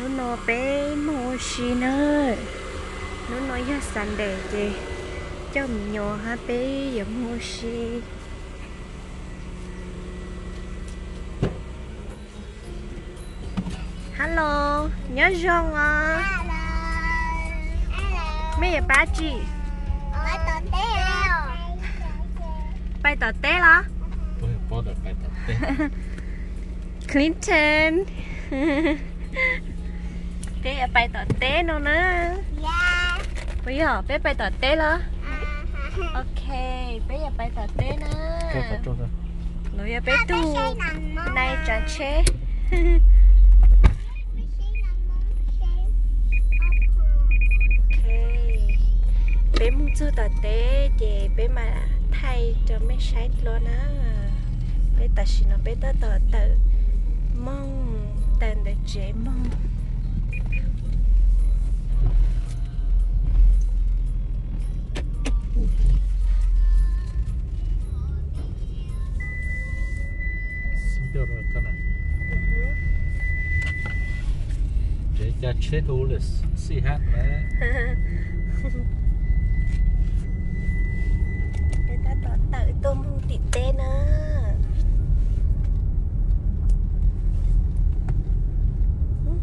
nó nó bé mô xì nữa nó nói ra sẵn để gì chồng nhỏ ha bé giờ mô xì hello nhớ rong à? Mấy giờ ba chị bay tờ té bỏ được bài tập đấy. Clinton bé ở bay tờ té nó nữa bây giờ bé bay tờ té đó ok bé giờ bay tờ té cho. người giờ bé tu này trả chế ok. Bé muốn chú tờ té về bé mà thay cho mấy sách luôn á bé ta xin nó bé tờ tờ tờ mong tên để chế mong chết hú là xì hát mà. Bé ta tỏ tờ tôm tịt tên á.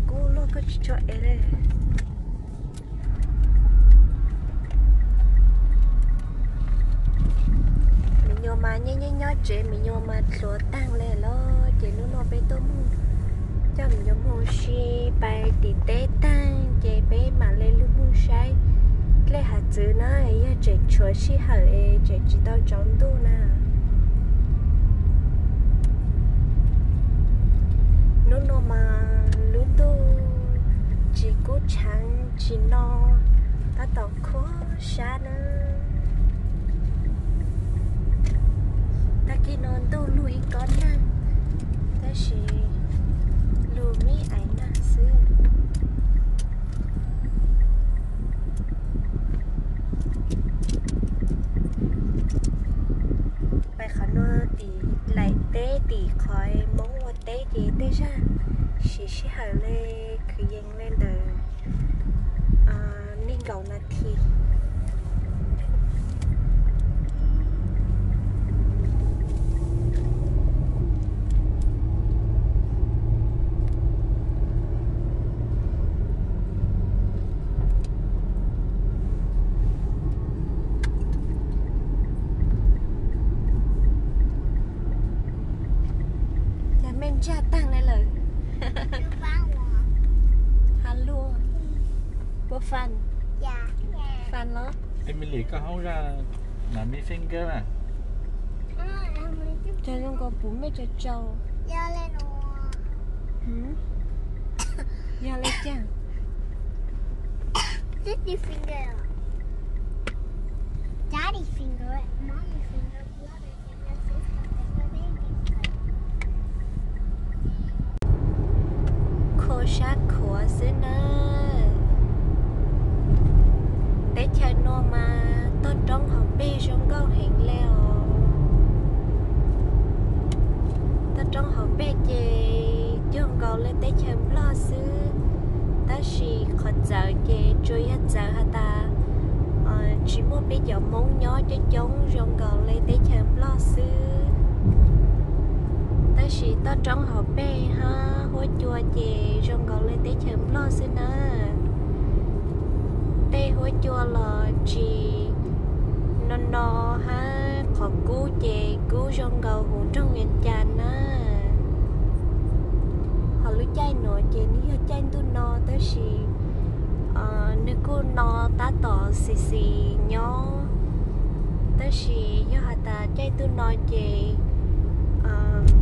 Cô lo có cho em đây. Mình nhô mà nhé nhé nhó chế mình nhô mà, lúa tăng lên lô chế nó nó bê tôm cho mình nhô mua xí bay tịt tê tăng chế bé mà lên lúc mua sai lấy hạt chữ nó ấy chế chúa xí hở ấy chế chỉ tao chống tu nè nó nó mà lúc tu, chỉ cố chẳng chỉ nó ta tao khó xa nữa ta kia non tu lùi con nè ta chỉ lùi mi ảnh nè xưa bài khả nô thì lại tế thì khỏi mong qua tế thì tế ra chỉ chỉ hở lê cứ yên lên đời à nên gầu là thì nhà mình gia tăng lên lời hello bố fan fan đó Emily có hấu ra là mi finger à. cho nên cho trâu ừ giờ lấy chăng Daddy finger. Daddy finger. Mommy finger. Brother finger. Sister finger. Baby finger. khô sát khổ xứ nơi để chơi nô mà tôi trong học bi trong câu hiện leo tôi trong học bé chê chương cầu lên để chơi lo sư ta chỉ khó giờ chê chui hết giờ hả ta? Chỉ muốn biết giờ muốn nhớ cho chúng trong cầu lên để chơi lo sư ta chỉ ta trong học bé ha hối chùa chê trong cầu lên tới chấm lo sư à tê hối chùa là chỉ nó nó ha khó cứu chê cứu trong cầu hồn trong nguyện tràn á họ lúc chạy nó chè ní họ chay tu nó tới chỉ nếu cô nó ta tỏ xì xì nhỏ tới chỉ do họ ta chạy tu nó chè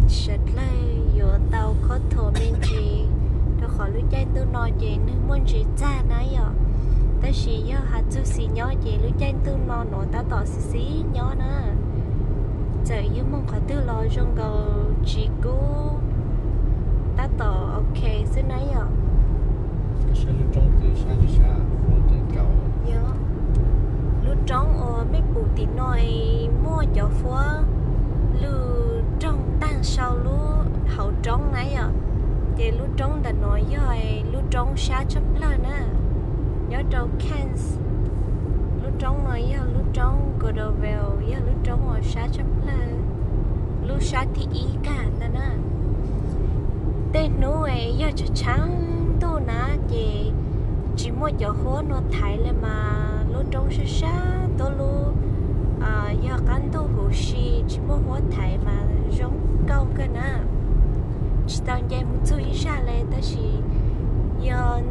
sệt lại yo tàu khó thổ nên chị đó khó lúc chạy tôi nó chị nếu muốn chị cha nãy giờ tới chỉ yo hạt chú xì nhỏ chị lúc chạy tôi nó nó ta tỏ xì xì nhỏ nữa giờ yêu mong khó tư lo trong cầu chị cũ tỏ ok xí nãy giờ Sẽ lúc trong từ xa đi xa, vô từ cầu. yo lúc trong ở mấy bù tí nói mua cho phua lu trong tan sau lu hậu trong nãy giờ chị lúc trống đã nói rồi lúc trống xa chấp là nè nhớ trâu cans lúc trống nói giờ lúc trống go đầu vào giờ lúc trống ở xa chấp là lúc xa thì ý cả nè nè tên nó ấy giờ cho trắng tô nè chị chỉ một cho hố nó thái lên mà. Lúc trống sơ xa tô luôn à giờ cán tô hồ xì, chỉ một hố thái mà giống câu cái nè. Chỉ tăng dây một chút ít ra lên đó chỉ giờ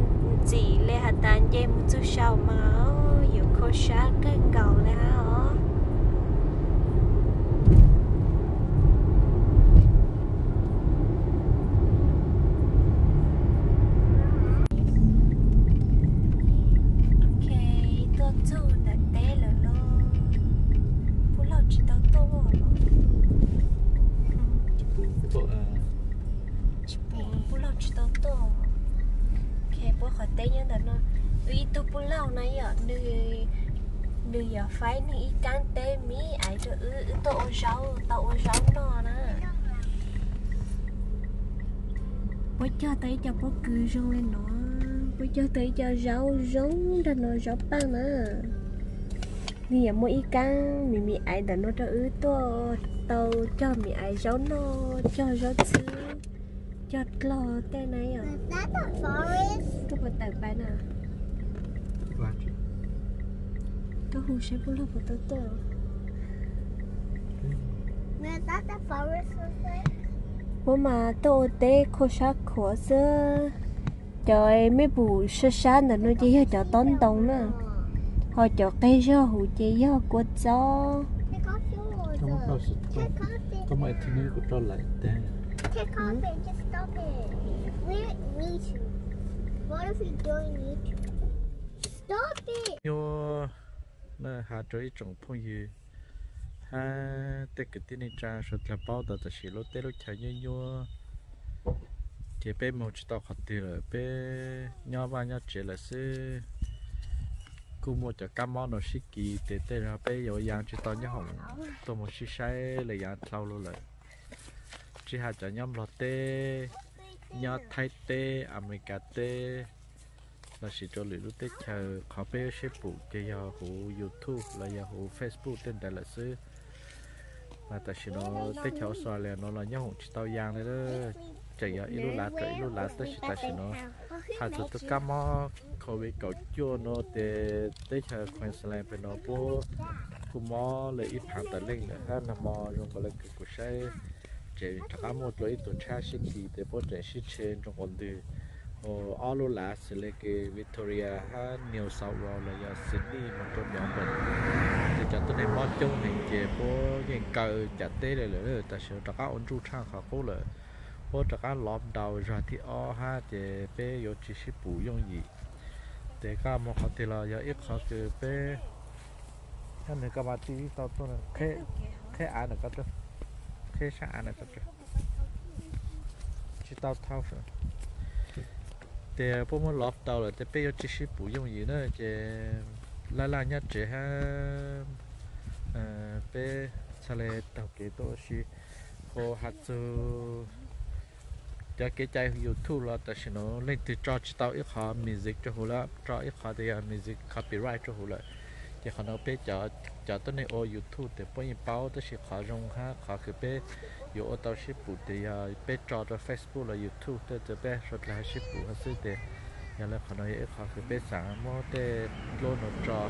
chỉ lên hạt tăng dây một chút sau mà nhiều khó sát cái cầu lên hả ok tôi chú đã té rồi luôn bố lâu chỉ tao tô rồi bộ à bố lâu chỉ tao tô ok bố khỏi té nhớ đó vì tôi bố lâu này ở nơi nơi giờ phải nơi ít can té mi ai cho ư ư tôi ô rau tao ô rau nó nè bố cho tới cho bố cười rong lên nó bố cho tới cho rau rong ra nó rau băng nè ni giờ mỗi can mì mì ai đã nó cho ư tôi tao cho mì ai rau nó cho rau chứ cho lo tên này à. Is that the forest? cái bữa tặng bạn à. Cái hồ sẽ bố lo bữa tới tôi Is that the forest was like? bố mà tôi trời mấy bù sơ sát là nó chỉ cho tón tông nữa họ cho cây rau hủ chỉ của Take off your không có mấy thứ này cũng cho lại tên Take off it. Just stop it. We need to. What if we don't need to? Stop it. yo na hà trời trồng phong gì ha tết cái tin này cha sợ là bao giờ ta chỉ lót tết lót chạy như yo chỉ bé một chỉ tao khát tiền rồi. Bé nhau ba nhau chỉ là sư cú một cho cam món nó xí kỳ tê tê ra. Bé yo giang chỉ tao nhau hồng. Tao một xí sai là giang thâu luôn rồi. Chỉ hạt cho nhau lót tê nhau thái tê, America tê. Là chỉ cho lũ lúc tết chờ. Khó bé sẽ phụ cái giờ hồ YouTube là giờ hồ Facebook tên đại là sư mà ta chỉ nó tết chờ xóa là nó là nhau chỉ tao giang đấy đó chạy giờ lúc lá chạy lúc lá chỉ ta chỉ nó hà cho tất cả mò khẩu vị cậu chua nó để tết chờ Queensland bên nó bố. Cú mò lấy ít hàng tờ linh nữa ha là mò trong cái cái của xe chỉ thằng một lối tổ cha sẽ kỳ để bố trẻ sẽ trên trong còn từ Ồ, alo lá sẽ lấy cái Victoria ha New South Wales là do Sydney một trong nhóm mình. Thì cho tôi này mót chung thì chế bố những cờ chả tê lại nữa ta sẽ trả các ổn trụ trang khá cố lợi bố trả các lọm đầu ra thì o ha chế bê yếu chỉ sĩ gì? để các một khó thì là giờ ít khó từ bé, hắn này các bạn tí tao tôi là khé khế án các tôi khé xa án các tôi chỉ tao thao rồi để bố muốn lọp tàu là thì bây giờ chỉ sĩ gì nữa để la la nhất chỉ ha bé sau này tàu kế tổ sĩ hồ cho cái chạy YouTube là ta sẽ nó lên từ cho chỉ tao ít khó music cho hồ là cho ít khó thì music copyright cho hồ là chỉ khó nó biết cho cho tôi này ô YouTube để bao nhiêu bao tôi sẽ khó dùng ha khó cái bé yo ô tao ship bù thì bé cho cho Facebook là YouTube để cho bé rất là ship bù hết sức để nhà là khó nói khó cái bé sáng mò để luôn nó cho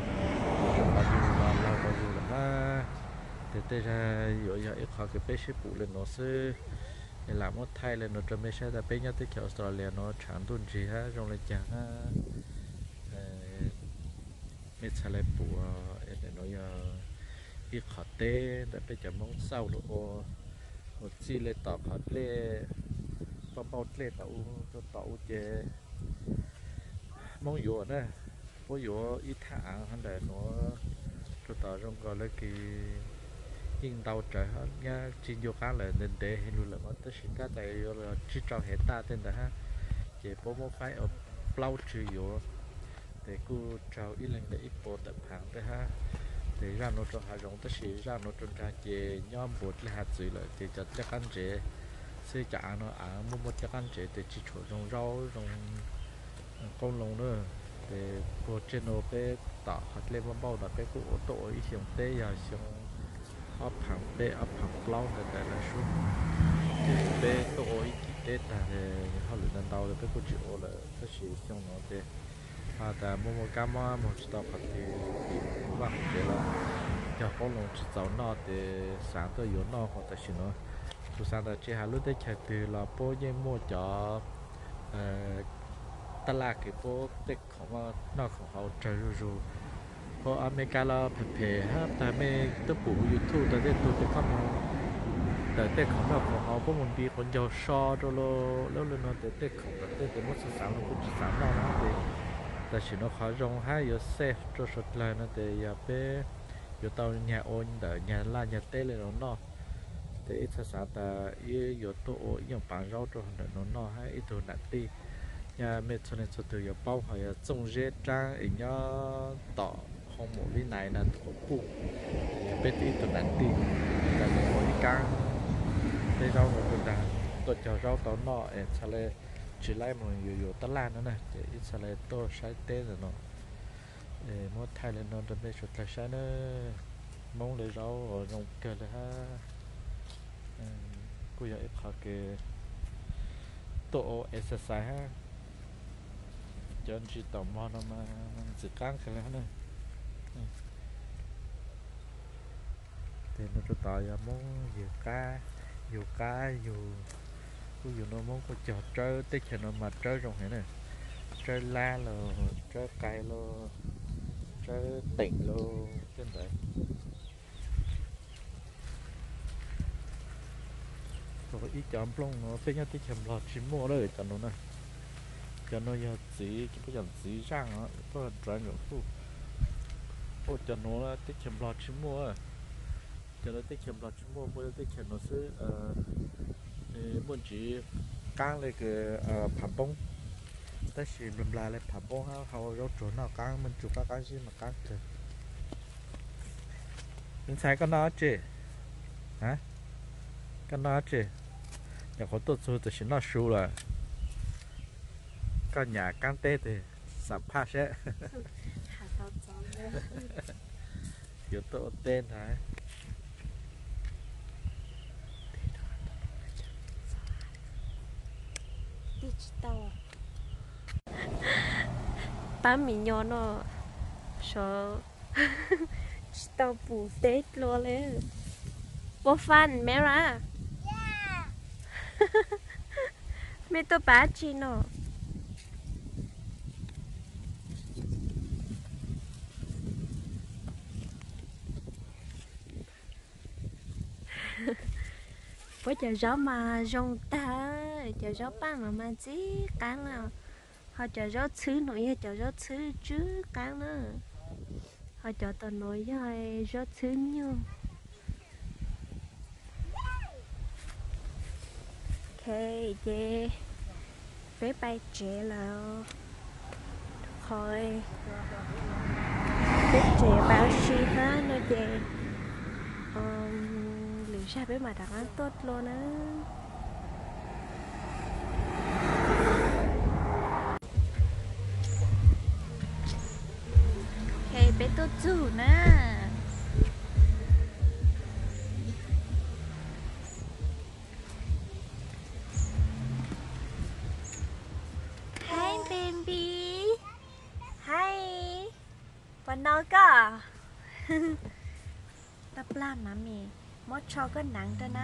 cho bao nhiêu là lâu bao nhiêu là ha để thế ra yo yo ít e khó cái bé ship bù lên nó sẽ thì làm một thay lên nó cho mấy xe là bé nhớ tới kiểu Australia, nó chẳng tuần gì ha trong lại chẳng ha mấy xe lại bù để nói ít khó tê để bây giờ mong sau được ô một chi lên tỏ khó lê bao bao lệ tàu cho tàu chế mong yếu nè bố yếu ít thả hắn để nó cho tàu trong gọi là cái hiện đầu trời hết nha. Chỉ vô cá là nên để hình luôn là nó tới sinh cá tại là chỉ cho hệ ta tên là ha. Chỉ bố bố phải ở lâu trừ vô, để cô trao ít lần để ít bộ tập hàng thế ha. Để ra nó cho hà rộng tất sĩ ra nó cho ra chỉ nhóm bột là hạt dưới lại thì cho chắc ăn chế sẽ chả nó à mua một chắc ăn chế để chỉ chỗ trồng rau trồng ờ, con lồng nữa. Để bộ trên nó cái tạo hạt lên bao bao là cái cụ tổ ý xiong tê ya xuống up hàng bê up hàng lâu thì cái là số thì bê tôi ôi cái tết là họ lựa đàn tàu là bê cô chị ô là tất chỉ trong nó thế à ta mua một cam mà một chút tàu phải thì cũng bằng thế là cho có lòng chút tàu nó thì sáng tôi yếu nó họ ta chỉ nói chú sáng ta chỉ hà lúc đấy chạy từ là bố như mua cho ta là cái bố tết không nó không hậu trời rồi กของว่านอกของเขาจะรู้เพราะอเมริกาเราเผยฮะแต่ไม่ตัวปู่ยูทูบแต่เด็กตัวเด็กเขามาแต่เด็กของนอกของเขาพวกมันมีคนยาวชอตัวโลแล้วเลยนะแต่เด็กของแต่เด็กแต่มั่สามเราก็จะสามเรานะเด็กแต่ฉันเราเขาจงให้ยเซฟตัวสุดเลยนะแต่อย่าไปอยู่ตอนnhà ôn đỡ nhà la nhà tê lên nó nó thì ít sa ta yêu yêu tổ yêu bằng rau cho nó nó hay ít tổ nặng đi nhà mẹ cho nên cho từ giờ bao hỏi trồng rễ trang ở nhà tỏ không một cái này là thuộc phụ bên tí tuần nặng đi là một cái cá đây rau một tuần đàn tôi chờ rau tao nọ em sẽ lại chỉ lại một nhiều nhiều tất lan nữa này để ít sao lại tôi sai tên rồi nó để mua thay lên nó đơn bây chuột thay sai nữa mong lấy rau ở trong kia là ha cô giờ em học cái tổ exercise ha cho anh chị tò mò nó mà dự căng cái này thì nó cho tao giờ muốn nhiều cá nhiều cá nhiều cứ nhiều nó muốn có trò chơi tích cho nó mà chơi rồi thế này chơi la là chơi cây lo chơi tỉnh lo trên đấy rồi ít chọn plong nó bây giờ tích chậm lọt chỉ mua đấy, cho nó này cho nó giờ chỉ cái bây giờ chỉ răng á có trái ngựa phu. Ô cho nó là tích chậm lọt chín mua cho nó tích chậm lọt chim mua giờ tích chậm nó sẽ ờ muốn chỉ căng lên cái ờ phàm bông ta chỉ làm lại lên phàm bông ha hầu rau chỗ nào căng mình chụp các cái gì mà căng thôi mình sai cái nó chứ? Hả? Cái nó chứ? Nhà có tốt số thì nó sưu là con nhà cam tê thì sắm pa sẽ. Yếu tố tên hả digital ba mình nhỏ nó sợ tao bù tết luôn lên vô fan mẹ ra mẹ tôi bá chi nó bữa giờ gió mà rong ta giờ gió ba mà mà chỉ cá là họ chờ gió thứ nổi chờ gió thứ chứ cá nữa họ chờ tao nổi rồi gió thứ nhiều ok về vé bay trẻ là thôi vé trẻ bao chi ha nó về um, lựa ra vé mà đặt ăn tốt luôn á ok bé tốt chủ nè Hi baby. Hi. Còn nói cơ Tập làm mà mì Mót cho có nặng cho nó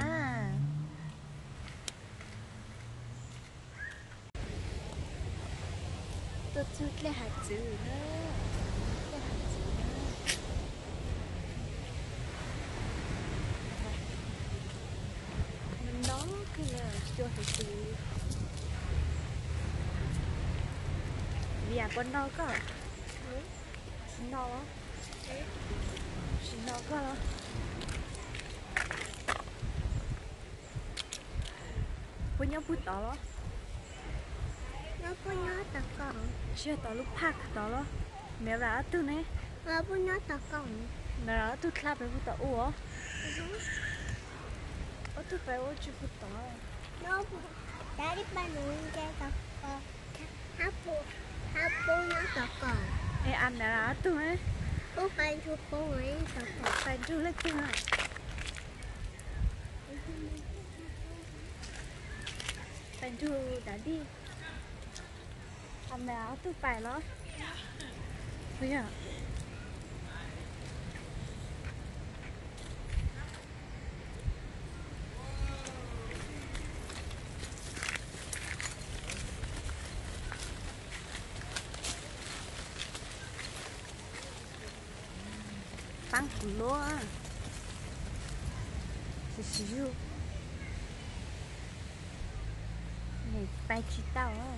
Tôi chút lấy hạt chữ nữa Lấy hạt chữ nữa Mình nói cái chưa cho hạt Vì à con đâu có Xin đâu á Xin đâu có đó Bữa nhớ bút đó đó Nó có nhớ tao con. Chưa tỏ lúc phát đó đó Mẹ ra từ nè Nó có nhớ tao con. Mẹ ra từ clap với bút tỏ ủa ở từ phải ủa chứ bút đó No, Daddy ba nuôi cái tao con. Hấp bù, hấp bù nó tao con. ê ăn đã tôi ấy Bố phải chụp bố ấy tao con. phải chú lấy kia phải chú đã đi ăn đã tôi phải nó bây giờ tăng củ lúa xíu xíu này bay chỉ tao á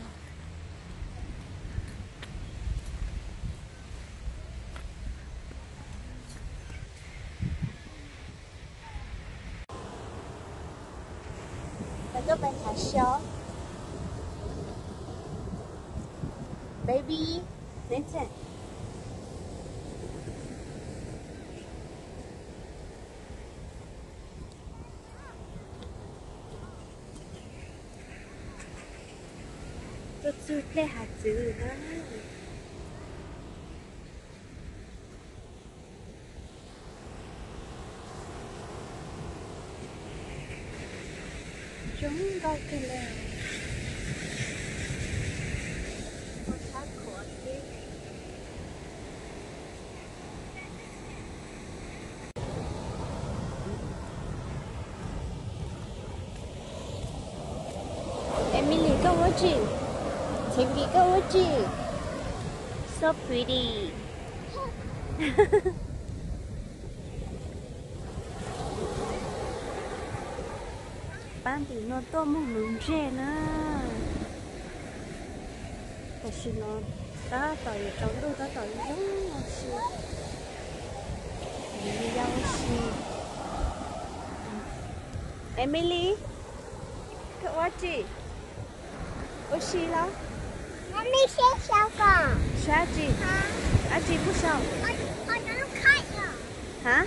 Và các bạn thả short Baby, listen. Chút lê hạt dữ đó Chúng có cái lề Con sát khó thế Emily, go watching. Watching. So pretty. Bạn thì nó to một lùm chè nữa. Tại sao nó đã tỏi trong đâu đã tỏi giống nó xí. Emily, giao xí. Emily, go watching. Nó đi xe xe cờ, xe gì 鹿卡哟。啊 chị 卡哟 sầu? Ai? Ai? Nó khai nhờ hả?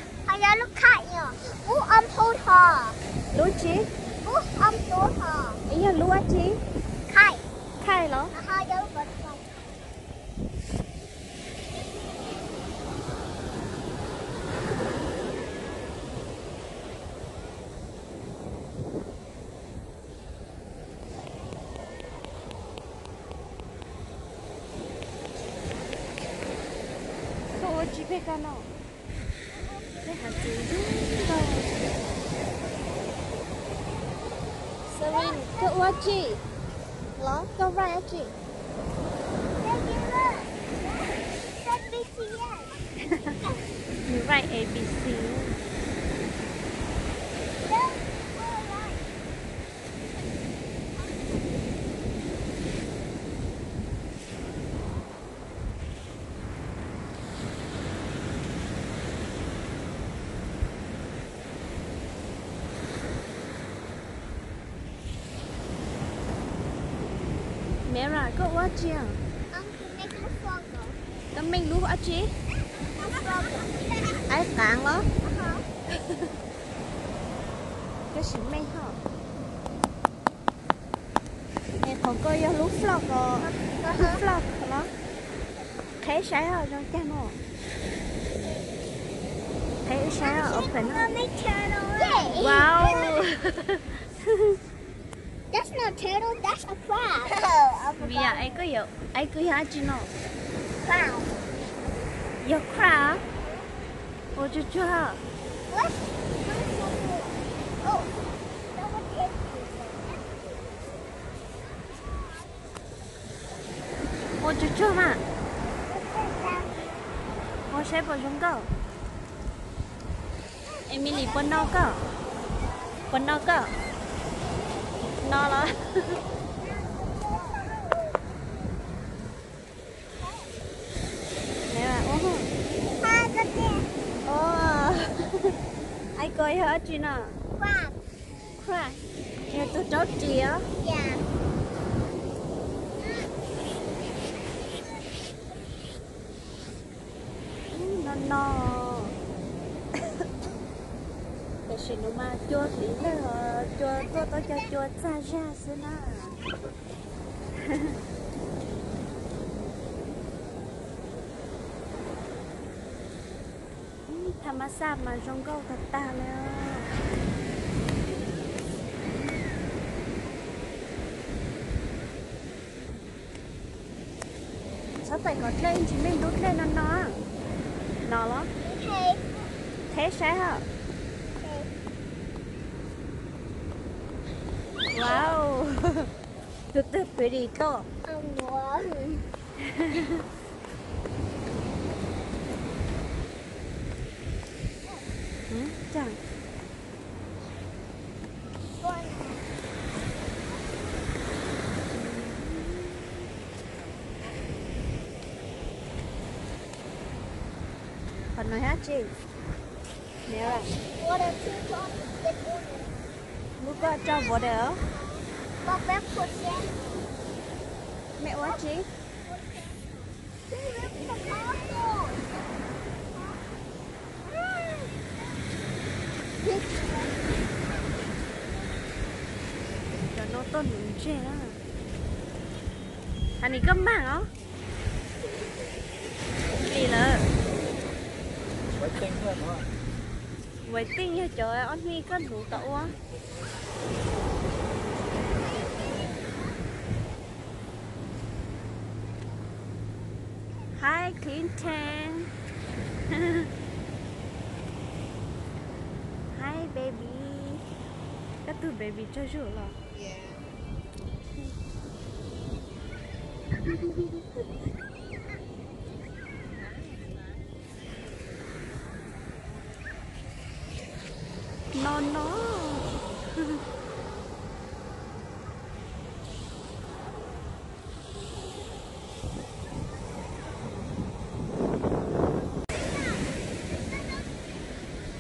ra có quá chi à tâm mình lú quá chi ai càng lo cái gì mày hả em còn coi giờ lú flog rồi lú flog hả thấy sai rồi trong channel. Thấy sai ở phần wow. a turtle? That's a crab. Oh, Mia, ai có yo ai có hiểu chứ nó. Crab. Your crab? Ô chú chú hả? What? Oh. Ô chú chú mà. Ô sẽ bỏ chúng cậu. Emily, bắn đâu cậu? Bắn đâu cậu? nó nó nè mà ô ha cái gì ô ai coi hả chị nè? Crab crab nè tôi chốt chị á. Yeah no no. Cái gì nó mà chốt lý là chua tôi tôi cho chùa xa ra xí na thầm mà sao mà rong câu thật ta nữa sao tại có lên chỉ mình đút lên nó nó nó đó Okay. thế sẽ hả wow thực tế pretty to what? ừ, chẳng còn nói hát chị là What a two top get order. lúc có cho bố mẹ quá chị? Cho nó tốt những chuyện đó anh ấy cấm mạng không gì là? Phải tinh hơn thôi vậy tin nha trời ơi anh Huy có đủ tậu á Hi Clinton Hi baby. Các từ baby cho rủ là No no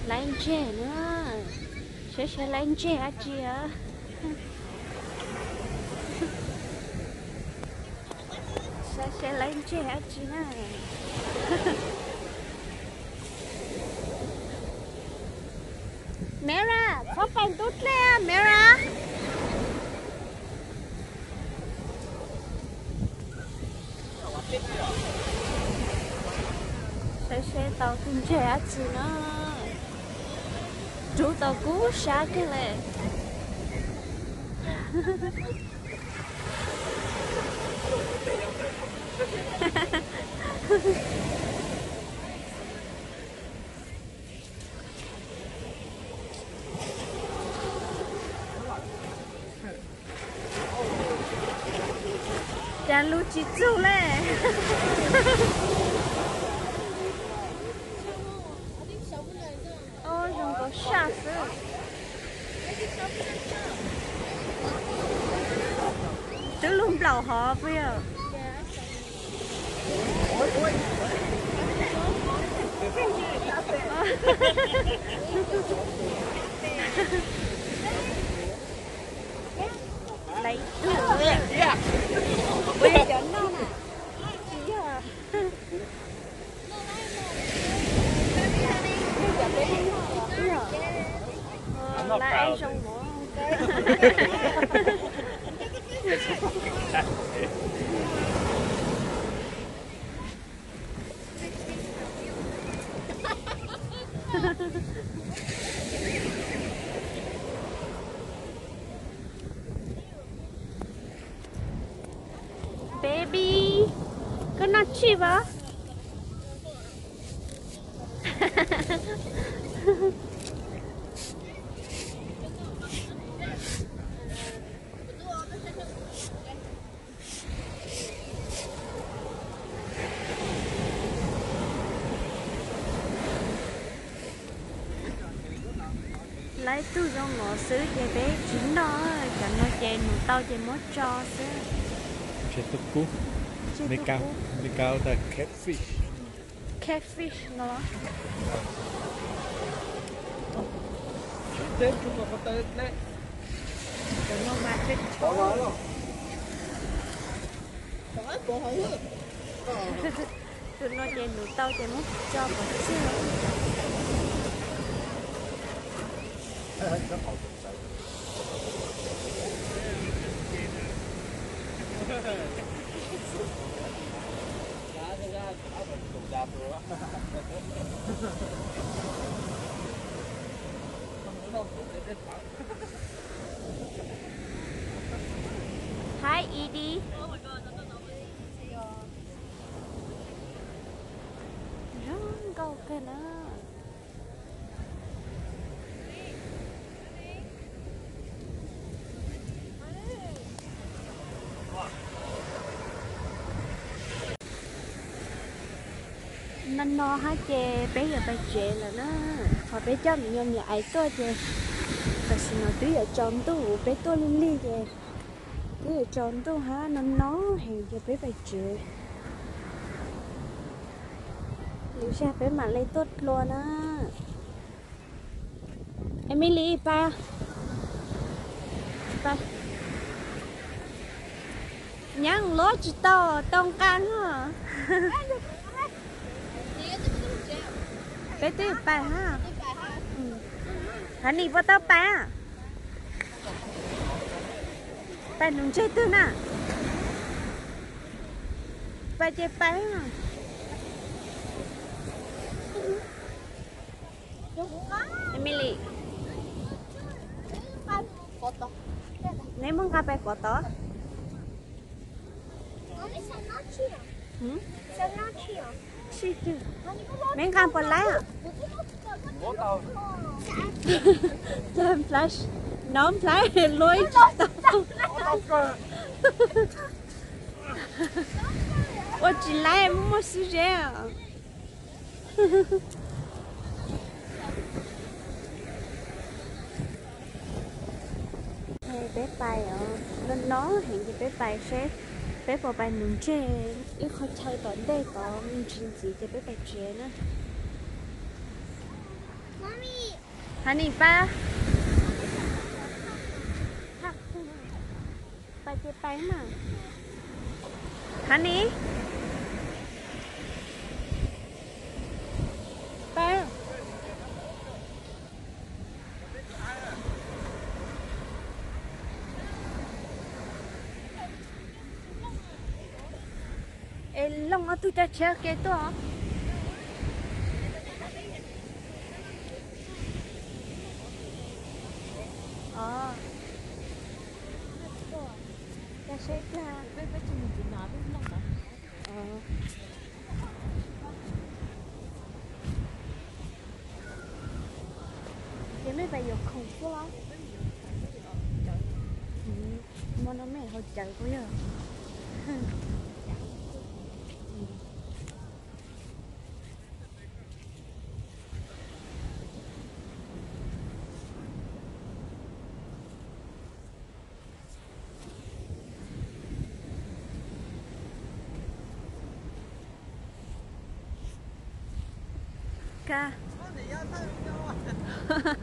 Lên chè nữa. Sẽ sẽ lên chè á chị ạ. Sẽ sẽ lên chè á chị này. Mera, phó phòng tốt lên à, Mera? Sẽ sẽ tàu tìm chè á chị nữa. Chú tao cú xa cái lệ Chà lu chị chú lệ Ôi, dùng có xa sư Tứ luôn lầu họ bây giờ Lấy Bây giờ chọn nó nè Chị à là ai trong mỏ Baby, có nói chi vậy? Lấy tu trong ngõ xứ để bé chín đó cho nó chè nụ tao chè mốt cho xứ. Chế tục cú. Chế mấy tục cao. mấy cao là catfish. Catfish nó. Tên chúng ta có tên đấy. Cho nó mà chết chó. Tụi nó chè nụ tao chè mốt cho Hi Edie. Oh my god, no, no, no. See ya. Run, go, get. Nó nó hả chè bé giờ bé chè là nó họ bé cho mình nhom nhà ai tôi chè và xin nó tí ở tròn tu bé tôi liên liên chè tí ở tròn tu hả, nó nó hẹn giờ bé bé chè liệu sao bé mà lấy tốt luôn á. Emily, ba. Ba. Nhang lúa chỉ to, tông can hả? bé tí ba ha hả nị vào tao ba ba nung chơi tư nè ba chơi ba hả Emily nếu muốn cà phê của tớ sao nó chưa? ừ? Sao nó chưa? Chị chứ Mình không còn lấy à? Bố Thêm flash. Nón flash lôi tao. Cơ chị lấy em mua sư rẻ à? Hey, bé bay ở à? lên nó hiện gì bé bay sẽ bé vào bay nướng chè ít khó chơi tận đây có chuyện gì cho bé chè nữa Mommy, Honey ba ba chơi bay mà Honey ba Ê, lông ở tôi ta chơi cái đó Ờ. Ta sẽ là Ờ. Vậy mấy bài dục khủng quá lắm. Ừ, mà nó mẹ hồi chạy quá giờ. Ca.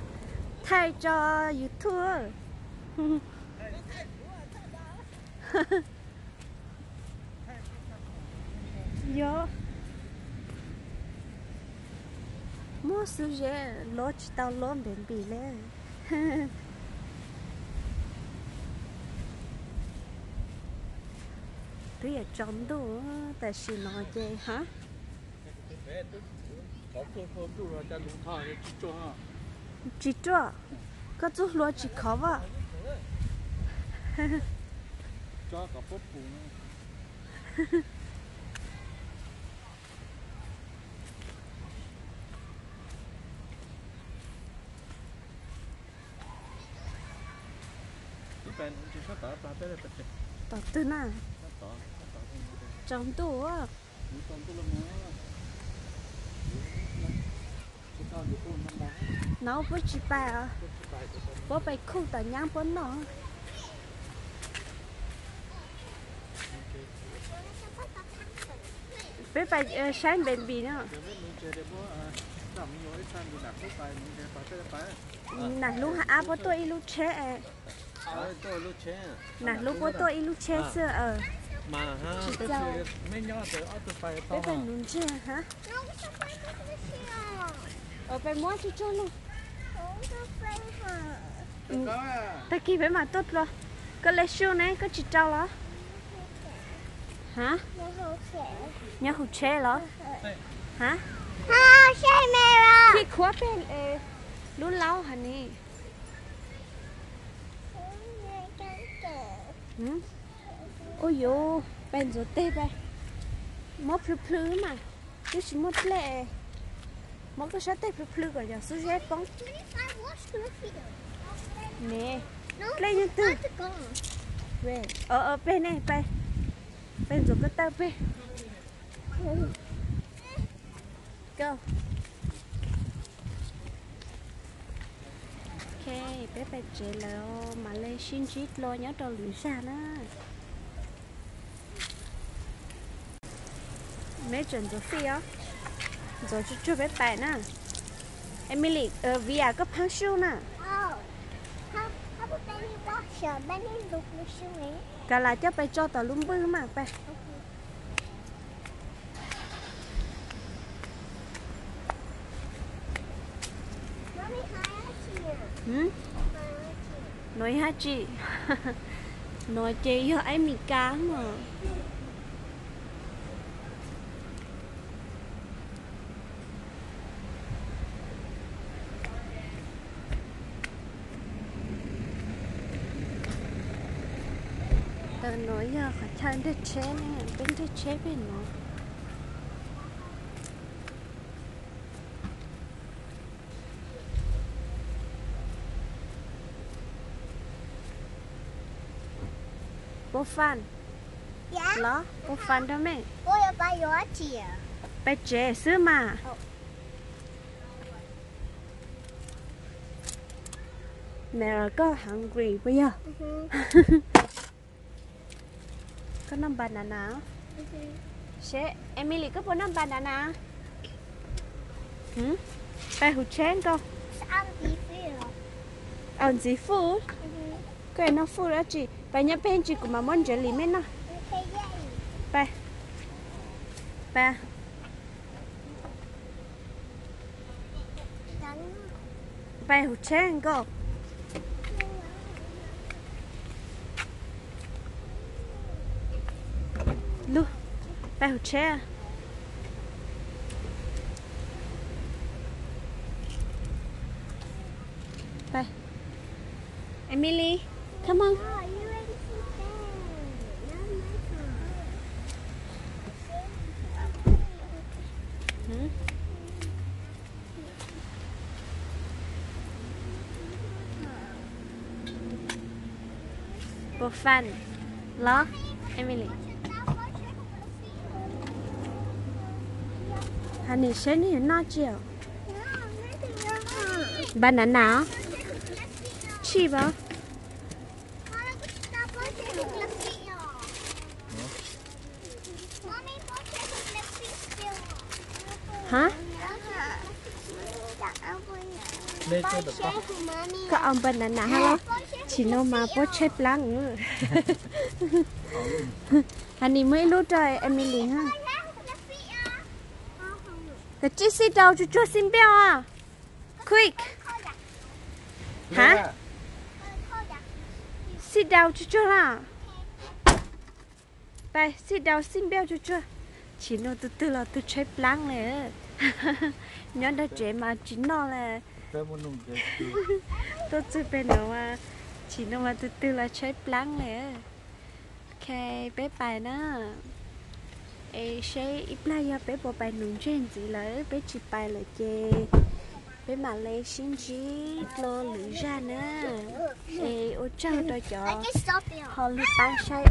thay cho YouTube. Yo. Mua sujet lo chỉ tao lo bền bì lên. Tuy ở trong đó, tại sao nói chơi hả? Chỉ cho có chú lo chỉ khó vợ. Cho cả bốc phụ nữa cái bên chỉ có tỏ tao tao đây bật tỏ tư nà tỏ tỏ tỏ trong tủ á. Nếu con tôi là mua Chúng ta đi cùng năm đó nó bớt chỉ à bài con bố phải khu tờ nhang bố nó. Bé phải sáng bền bì nữa Giờ bố à bài bài nà lúc hạ bố tôi lúc chế Ờ, à. nà lúc bố tôi lúc chế xưa ờ Mà ha, Tôi chơi mấy nhỏ từ ở từ bài to nún hả nó có sao phải nó cái chưa? Ờ phải mua cho cho luôn. Đó à ta kia phải mà tốt rồi có lẽ siêu này có chỉ trâu đó hả? Nhớ hụt xe lắm hả? À, xe mẹ ra. khi khóa bên ê lúc lâu hả nè? Ừ. Ôi dô bên rồi tê bên mất phứ phứ mà. Chứ chỉ mất lệ Mong cái sát tay phải phứ rồi giờ suy hết bóng. Nè. Lấy nhân tư. về. Ờ ờ bên này bên bên rồi cái tao bên go. Ok, bé bé chế là mà lấy xin chít lo nhớ trò lưỡi xa đó. Mấy chuẩn rồi phi á rồi chú chú bé bé nè. Emily ờ vì à có phang siêu nè. Cả là cho bé cho tao lung bư mà bé ừ? Nói hả chị. Nói chị cho em mì cá mà tao nói giờ phải thay đứa chế này bên đứa chế bên nó. Bố phan. Đó bố phan đó mẹ? Bé chế xứ mà. Mẹ là có hungry bây giờ năm banana. Sẽ Emily có bốn năm banana. Hmm? bé hụt chén con? Ăn gì food. Cái nó food đó chị. Bé nhớ bên chị của mà muốn chơi lì men nó. Bé bé bé hụt chén con hụt chén bé Emily come on. Hmm? Bố Phan Lo Emily này sẽ như nó chiều Banana Chi bao Hả? Có ông banana hả lo? Chỉ nó mà bố chết lăng nữa Hắn này mới lúc rồi Emily ha Cái chiếc xe đầu cho xin béo à? Quick. Hả? Sit down cho cho là. Đây, sit down xin béo cho cho. Chỉ nó từ từ là từ chết lăng này Nhớ đã trẻ mà chỉ nó là Tôi chưa bên nào mà chỉ nó mà từ từ là chơi lắng nè ok bé bài đó ê sẽ giờ bé bỏ bài nung trên gì là bé chỉ bài là chê bé mà lấy xin chỉ lo lử ra nữa ê ô trao đó cho họ lưu bán sai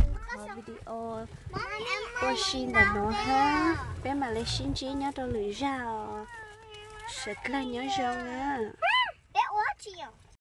video. Cô xin là nó ha. bé mà lấy xin chỉ nhớ đó lử ra. Sợ là nhớ rong á It watch you.